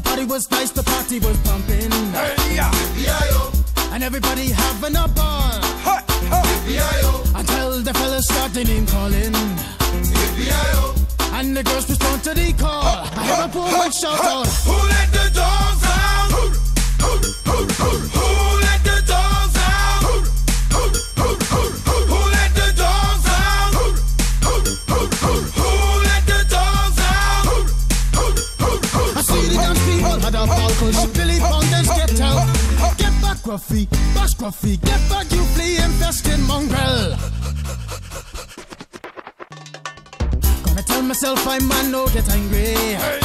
The party was nice, the party was pumping. Hey, yeah. And everybody having a ball. Ha, ha. Until the fellas started name calling. And the girls respond to the call. I hear a woman shout out. Who let the cause Billy Fountains get out. Get back, Gruffy, bash Gruffy, get back, you flea infested mongrel. Gonna tell myself I'm man, no get angry. Hey,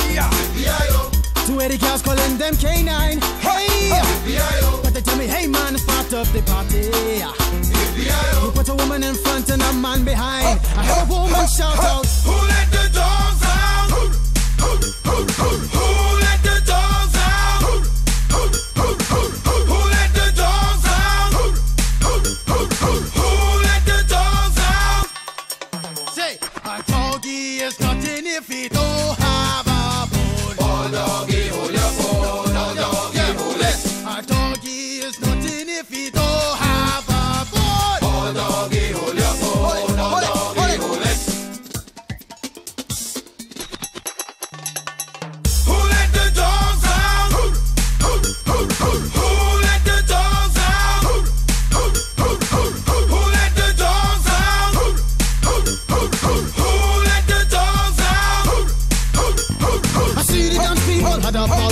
doggy is nothing if he don't have a bone. Oh, doggy, hold your phone. Oh, doggy, hold it. A doggy is nothing if he don't have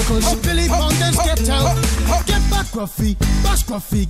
people had a ball cause Billy Fountains get out. Get back, Gruffy, bash Gruffy.